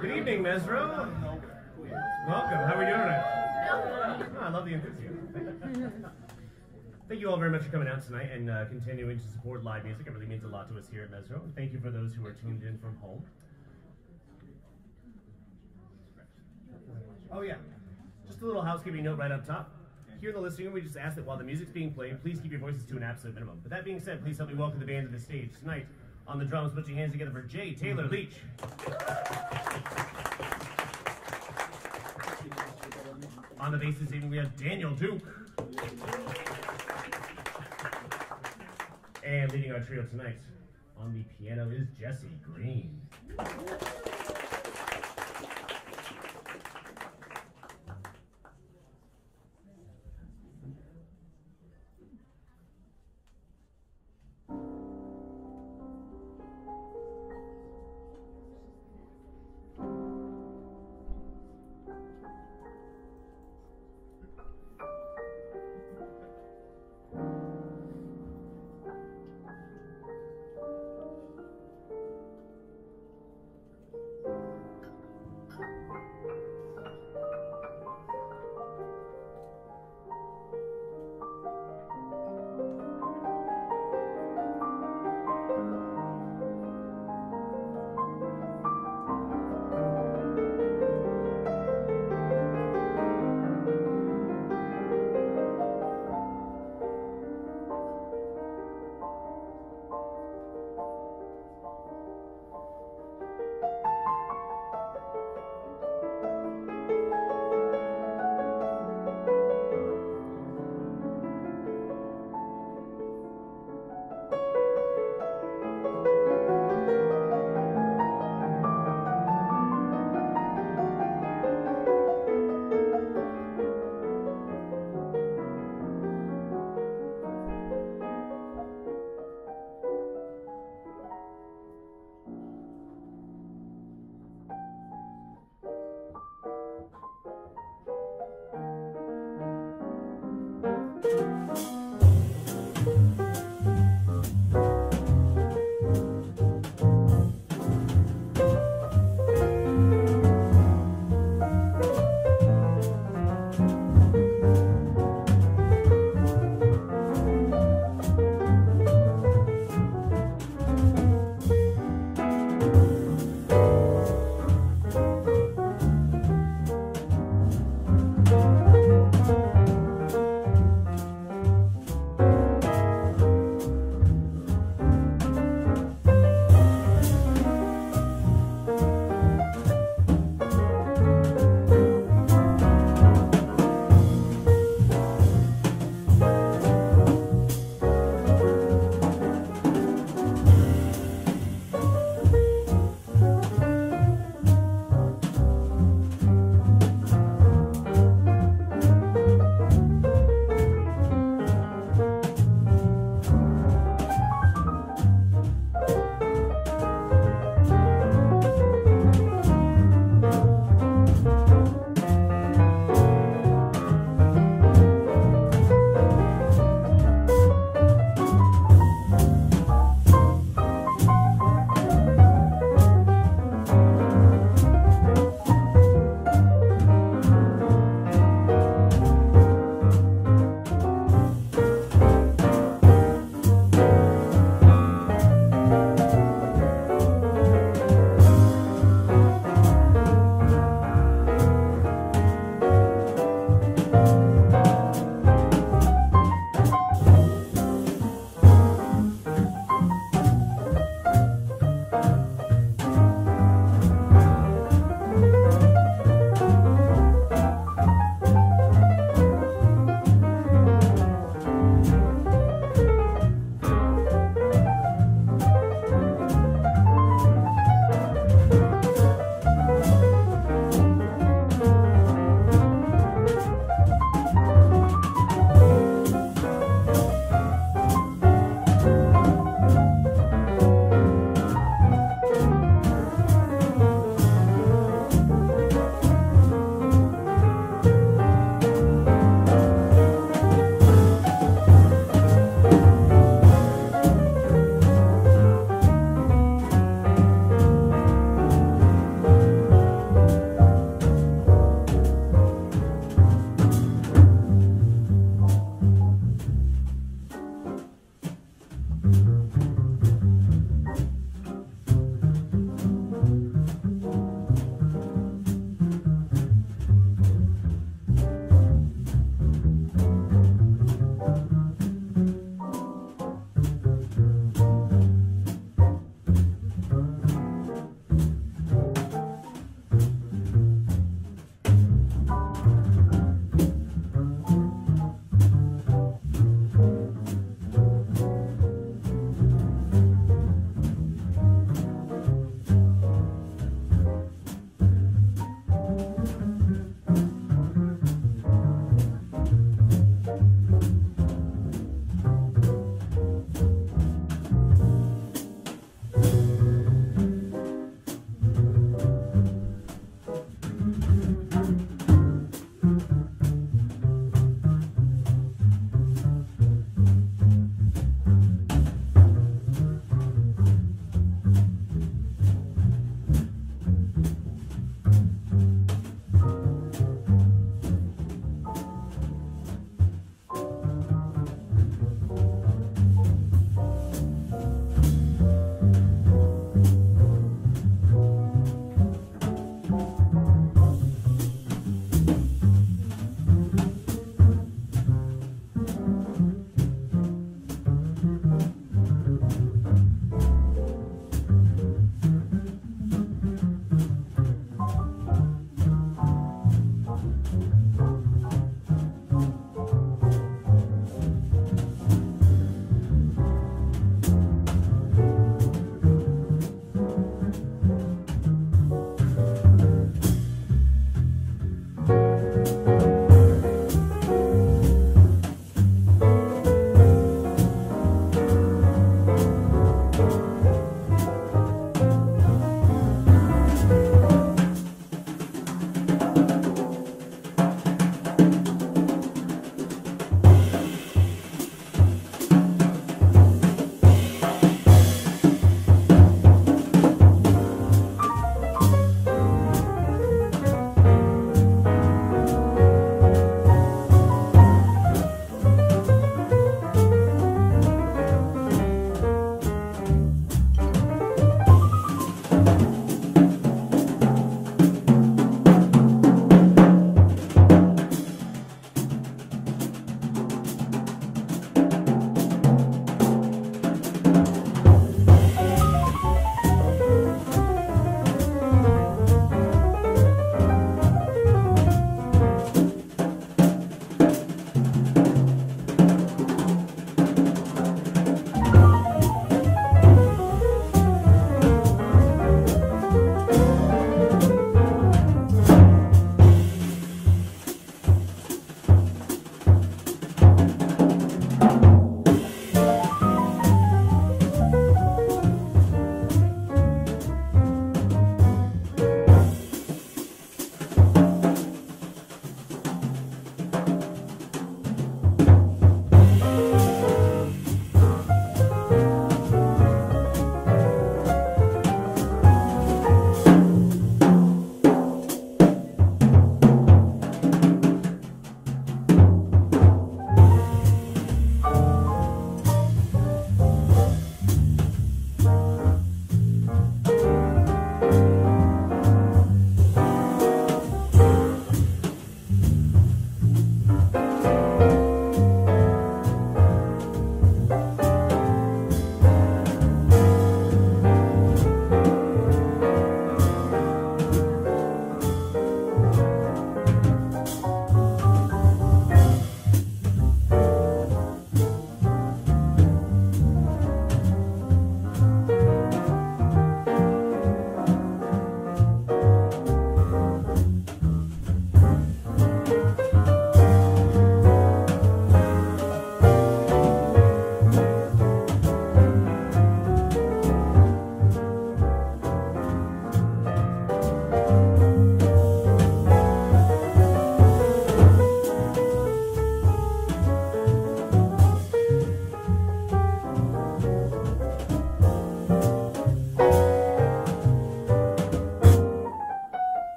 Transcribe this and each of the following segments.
Good evening, Mezzrow. Welcome. How are we doing tonight? Oh, I love the enthusiasm. Thank you all very much for coming out tonight and uh, continuing to support live music. It really means a lot to us here at Mezzrow. Thank you for those who are tuned in from home. Oh yeah, just a little housekeeping note right up top. Here in the listening room, we just ask that while the music's being played, please keep your voices to an absolute minimum. But that being said, please help me welcome the band to the stage tonight. On the drums, put your hands together for J. Taylor Leach. On the bass this evening, we have Daniel Duke. And leading our trio tonight on the piano is Jesse Green.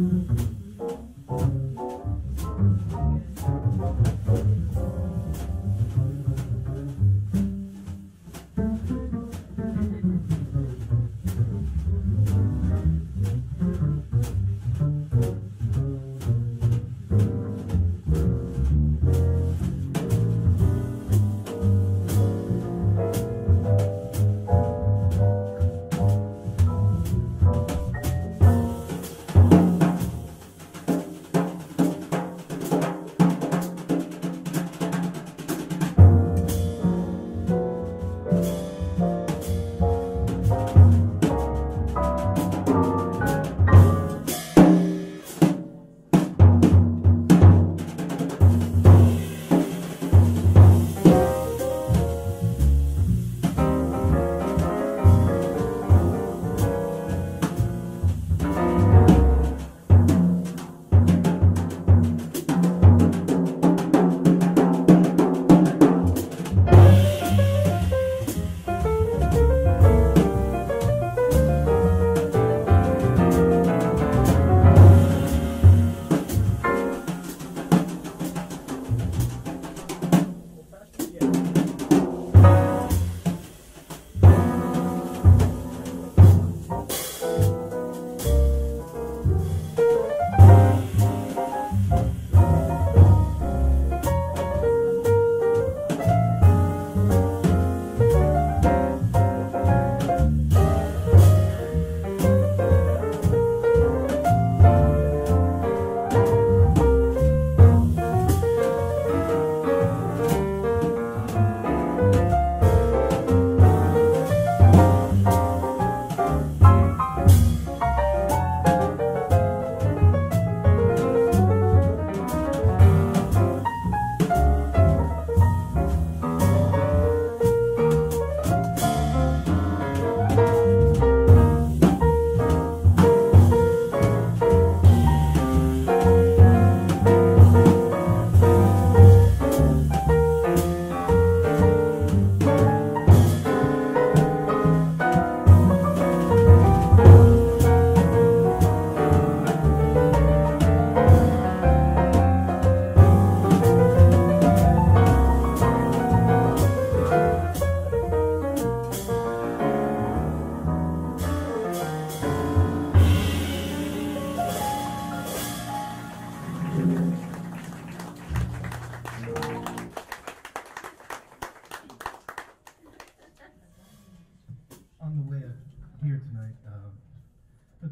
Thank you.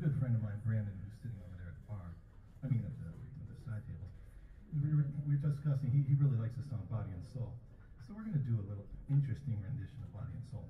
good friend of mine, Brandon, who's sitting over there at the bar, I mean at the, at the side table, we were, we were discussing, he, he really likes the song Body and Soul. So we're going to do a little interesting rendition of Body and Soul.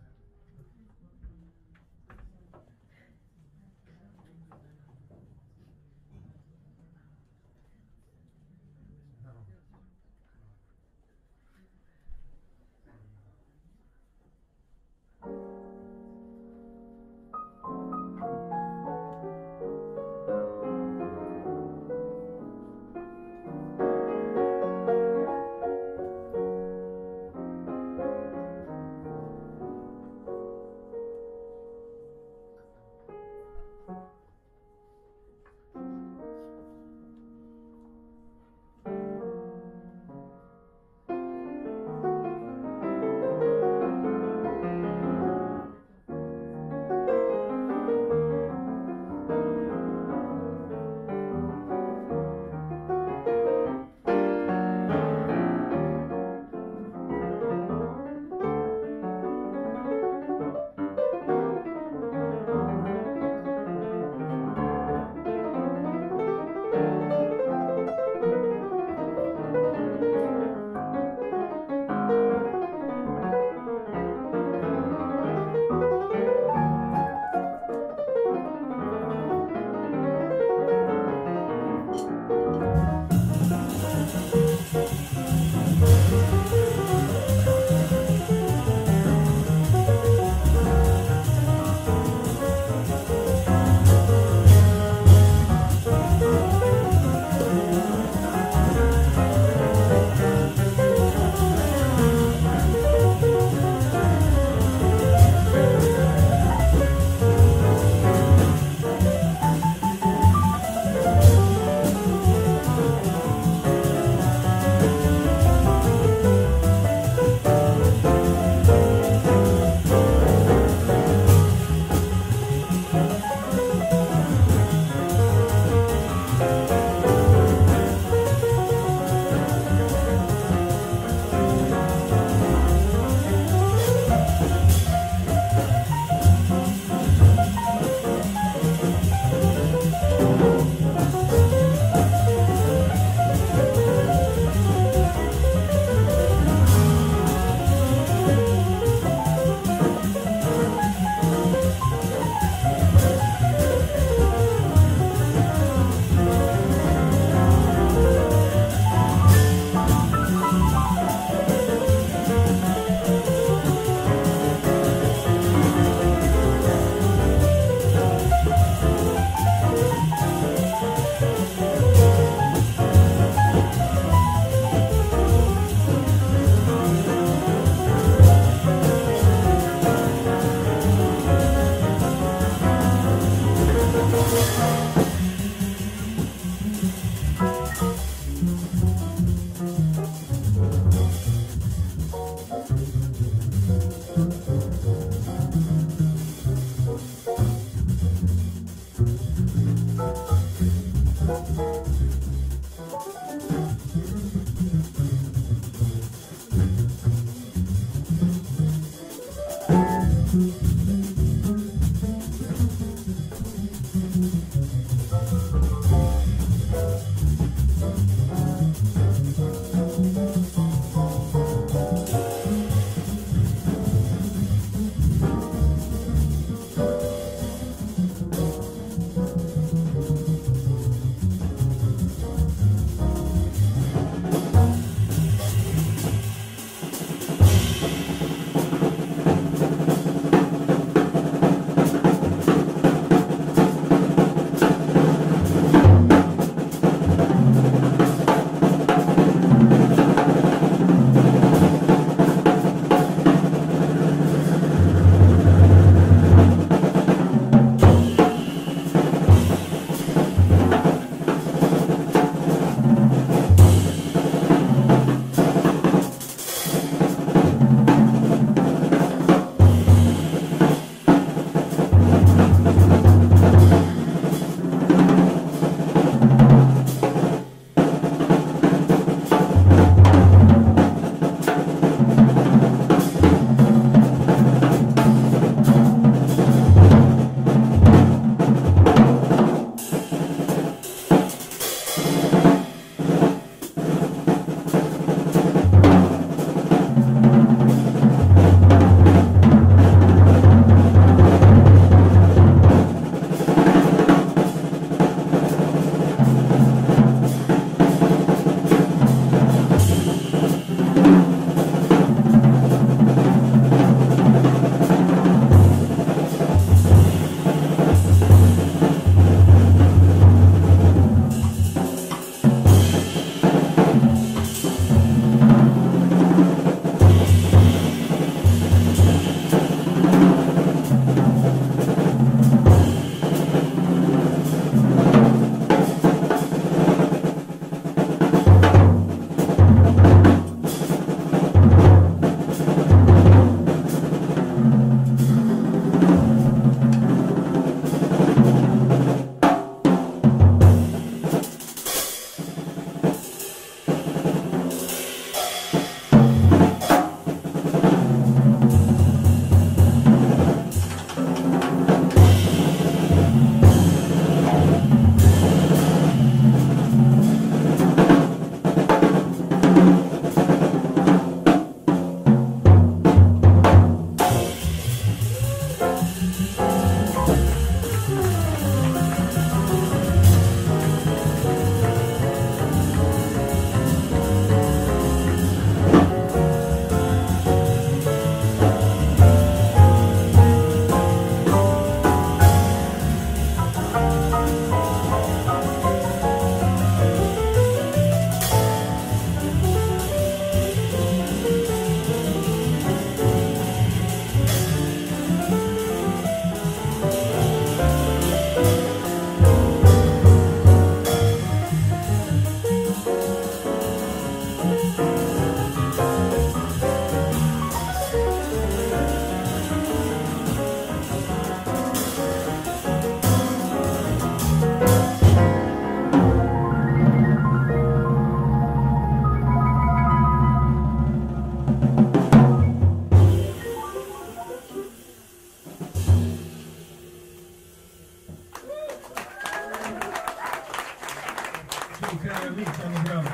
Lieutenant Leach on the drums.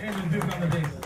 Andrew Duke on the bass.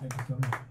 Thank you so much.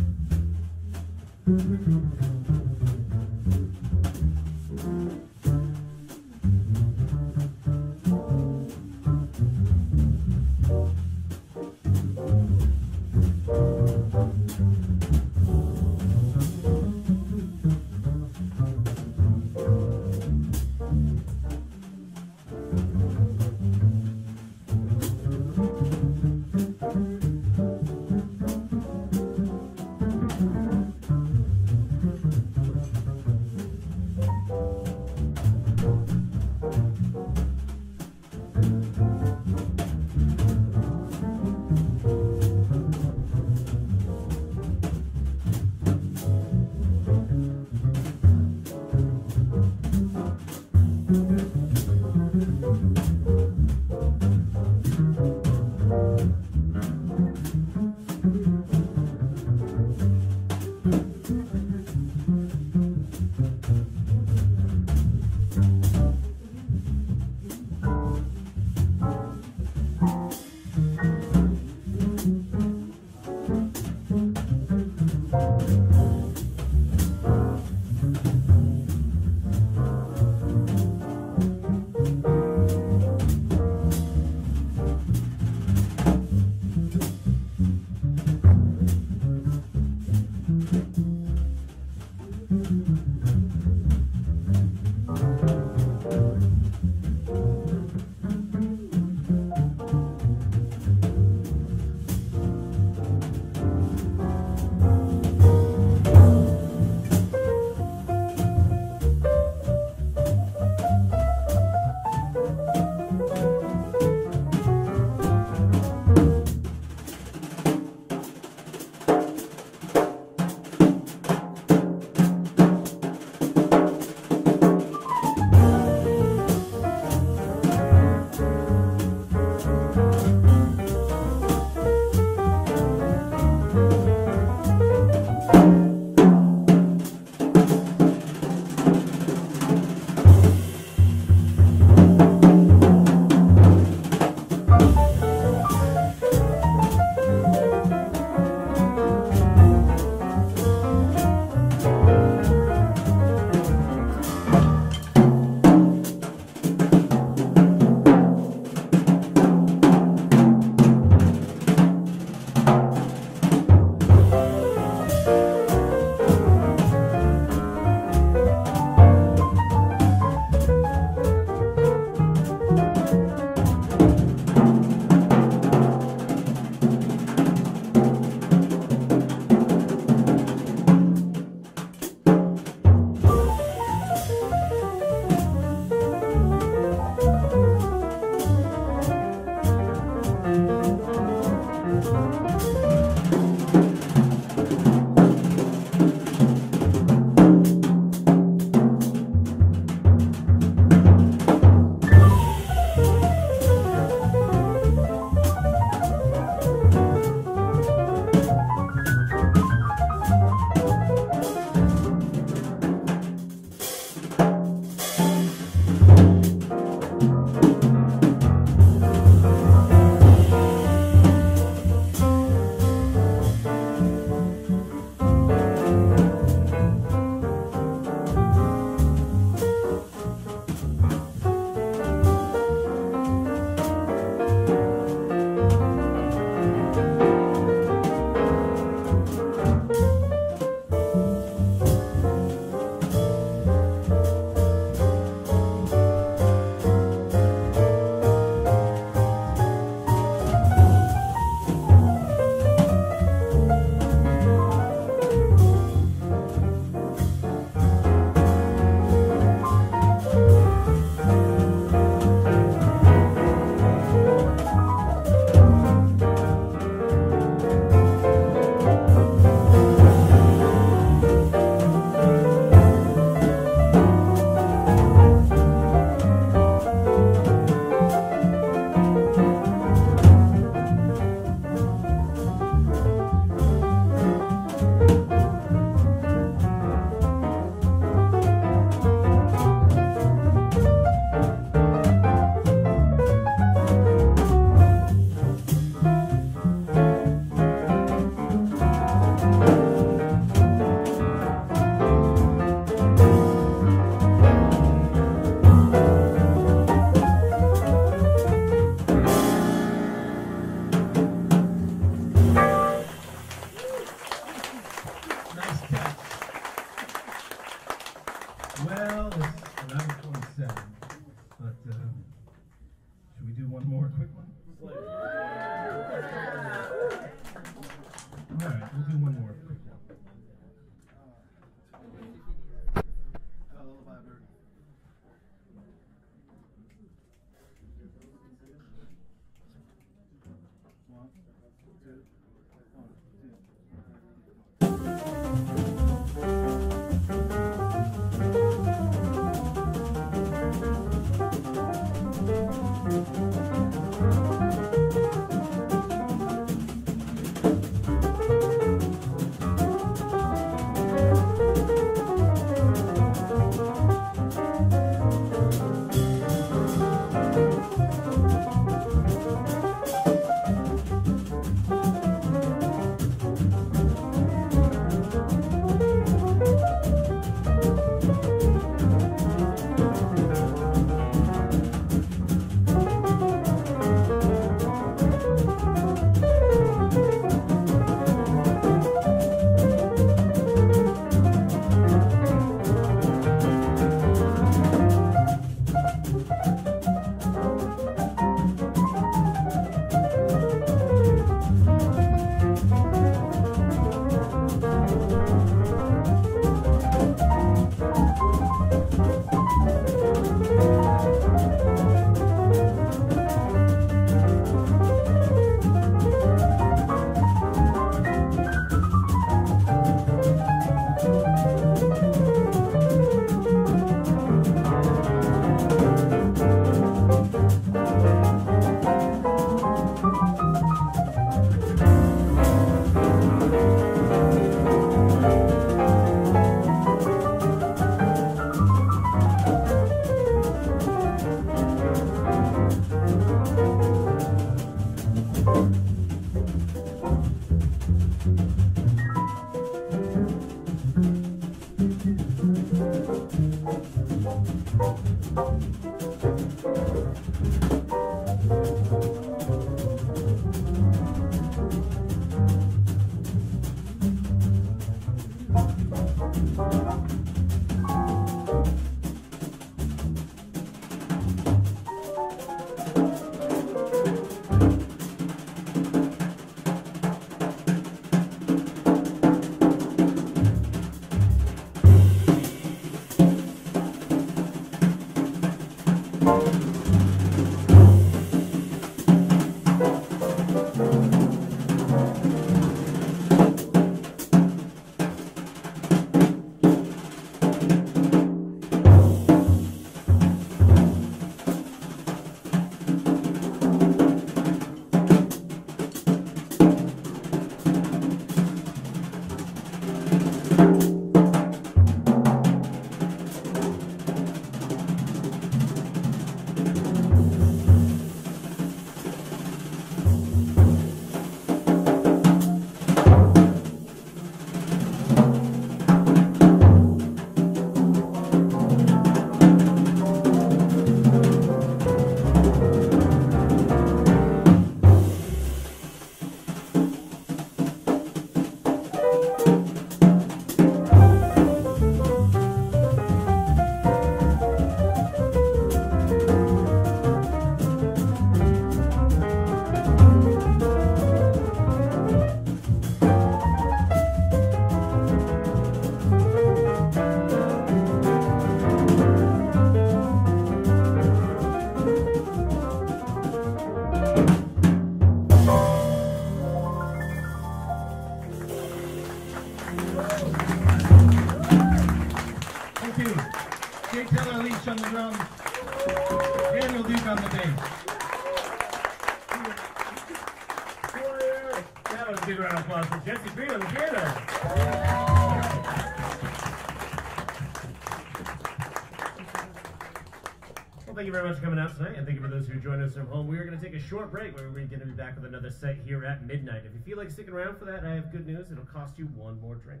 Thank you very much for coming out tonight, and thank you for those who joined us from home. We are going to take a short break, but we're going to be back with another set here at midnight. If you feel like sticking around for that, I have good news. It'll cost you one more drink.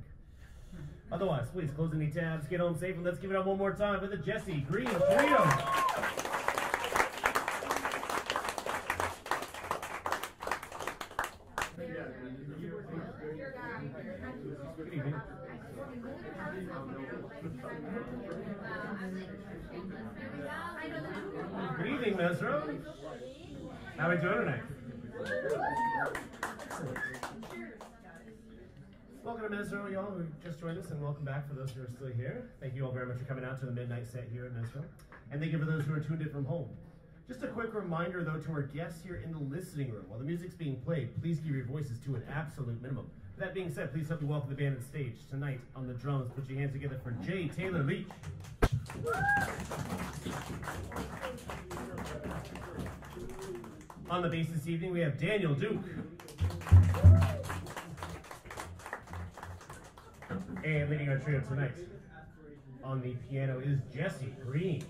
Otherwise, please close any tabs, get home safe, and let's give it up one more time for the Jesse Green Trio. Good evening. Good evening, Mezzrow. How are we doing tonight? Welcome to Mezzrow, y'all who just joined us, and welcome back for those who are still here. Thank you all very much for coming out to the midnight set here at Mezzrow. And thank you for those who are tuned in from home. Just a quick reminder, though, to our guests here in the listening room. While the music's being played, please keep your voices to an absolute minimum. That being said, please help me welcome the band on stage. Tonight, on the drums, put your hands together for J. Taylor Leach. On the bass this evening, we have Daniel Duke. And leading our trio tonight, on the piano is Jesse Green.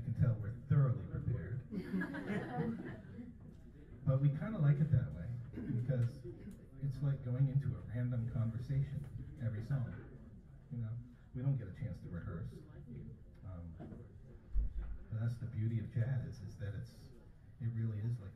You can tell, we're thoroughly prepared. But we kind of like it that way because it's like going into a random conversation every song. You know, we don't get a chance to rehearse. Um, but that's the beauty of jazz is that it's it really is like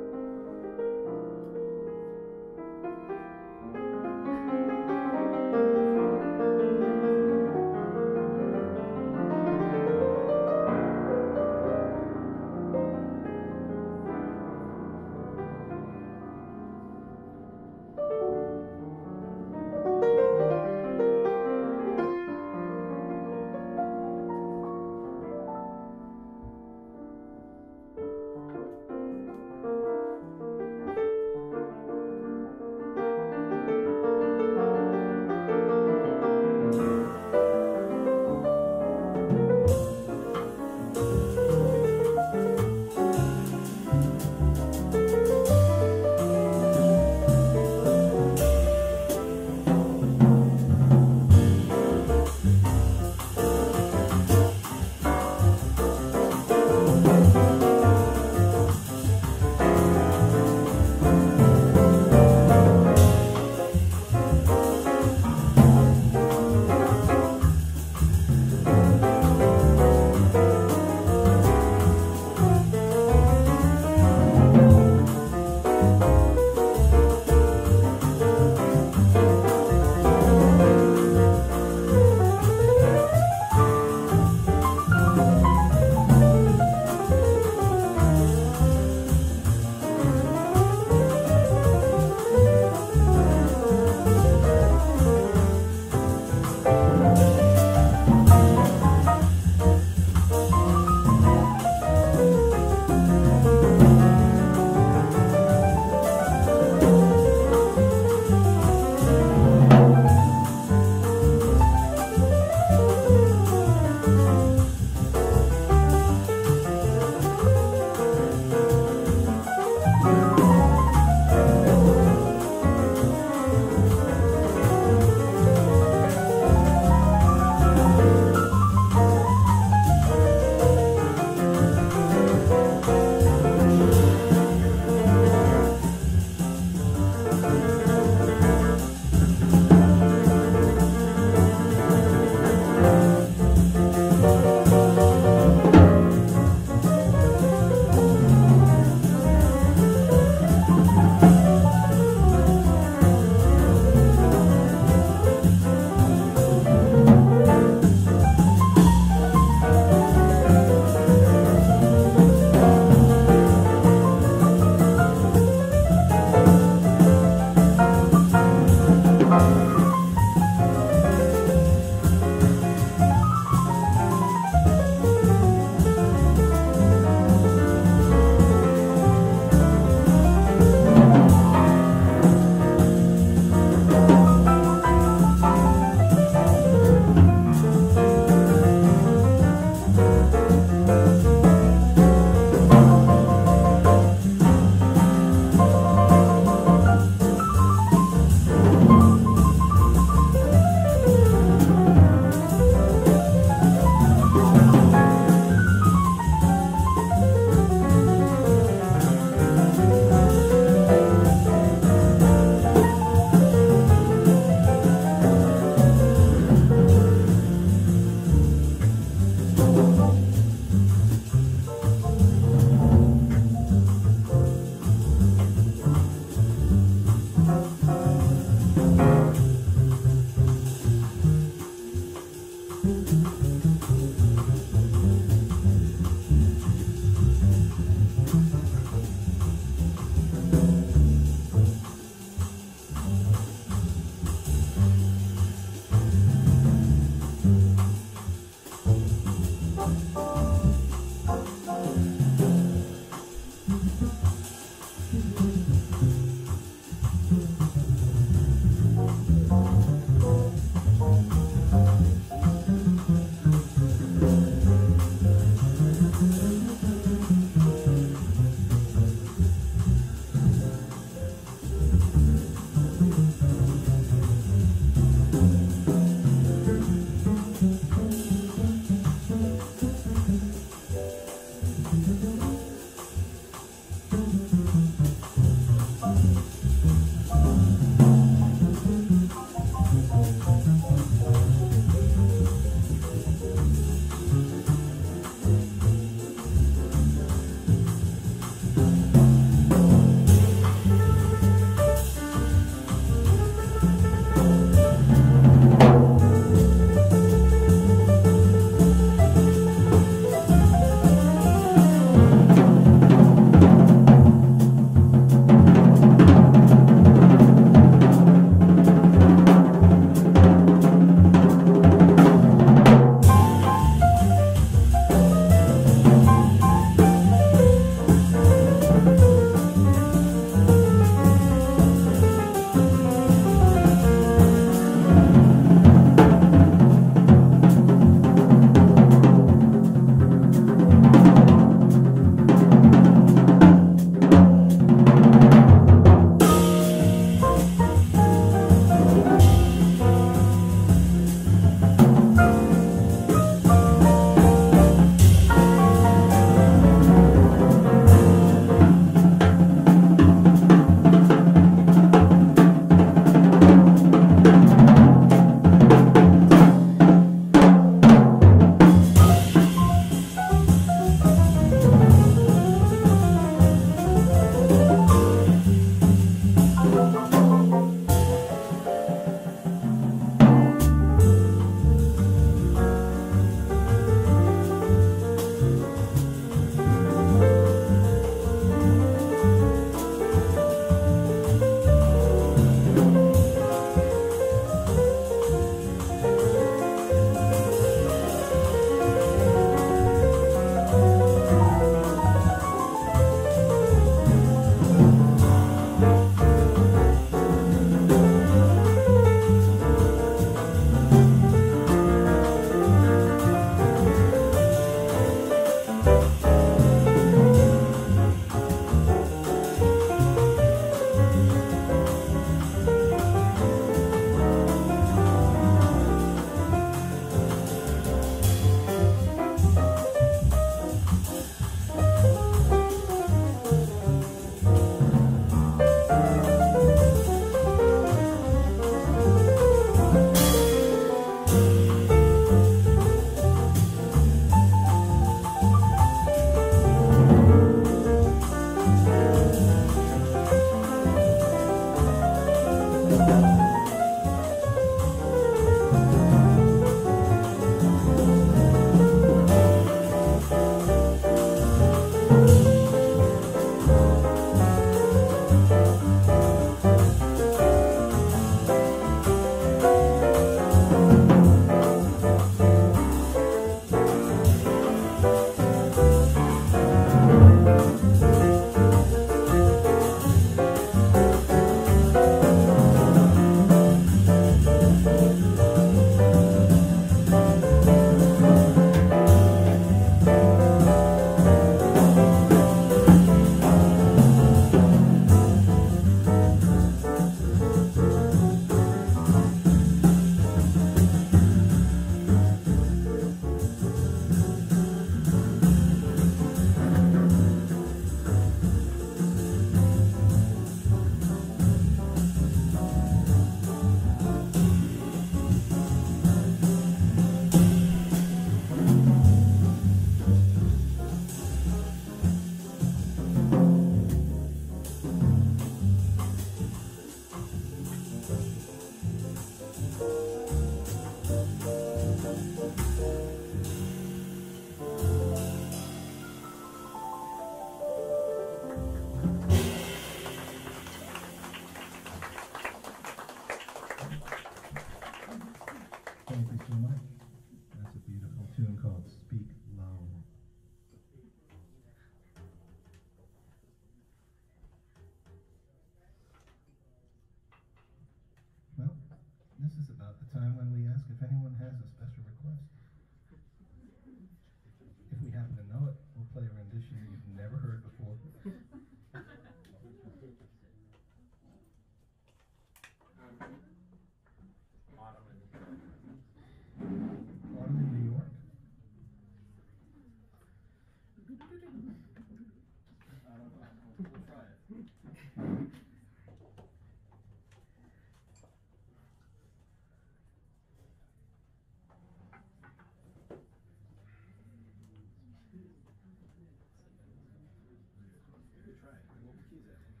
What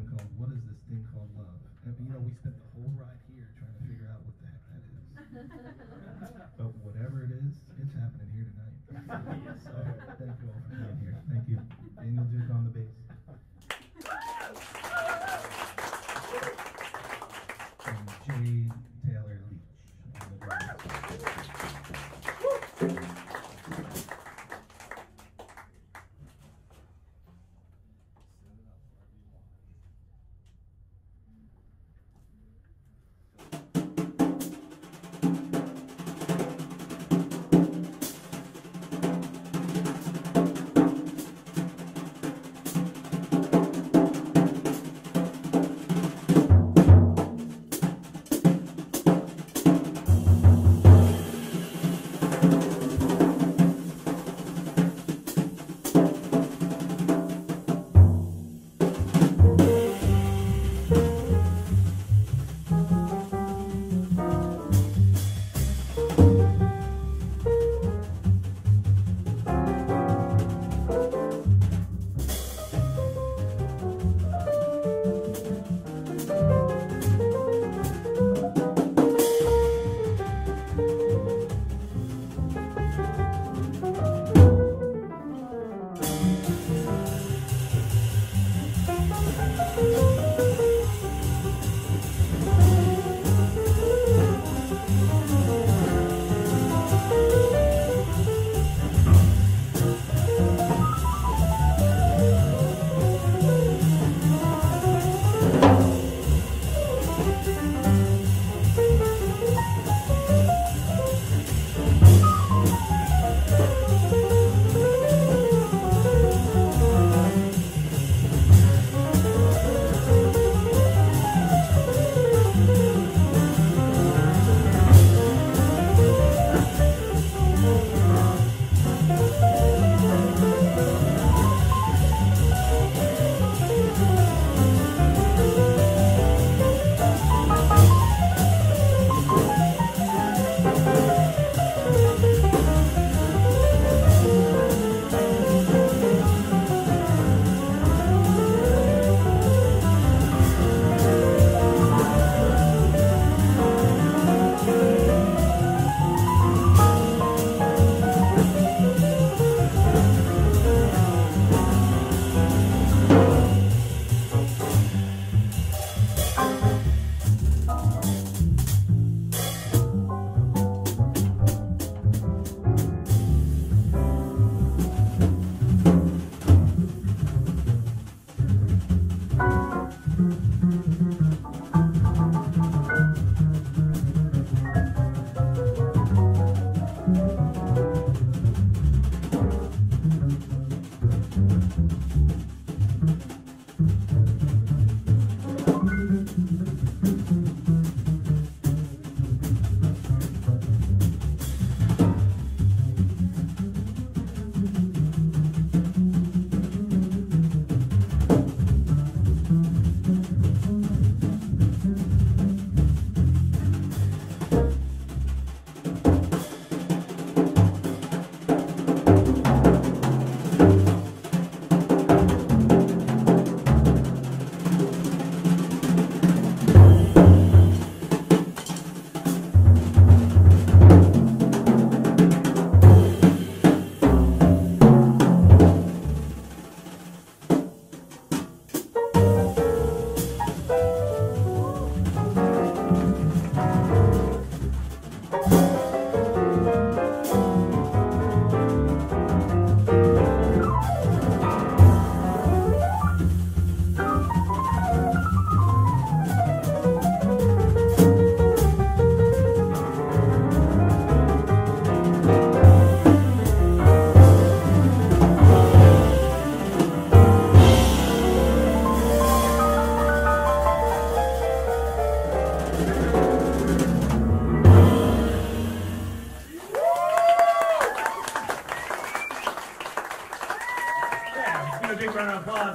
video called "What Is This Thing Called Love?" And you know, we spent the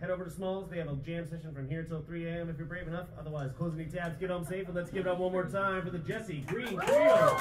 head over to Smalls. They have a jam session from here till 3 a.m. if you're brave enough. Otherwise, close any tabs, get home safe, and let's give it up one more time for the Jesse Green Trio.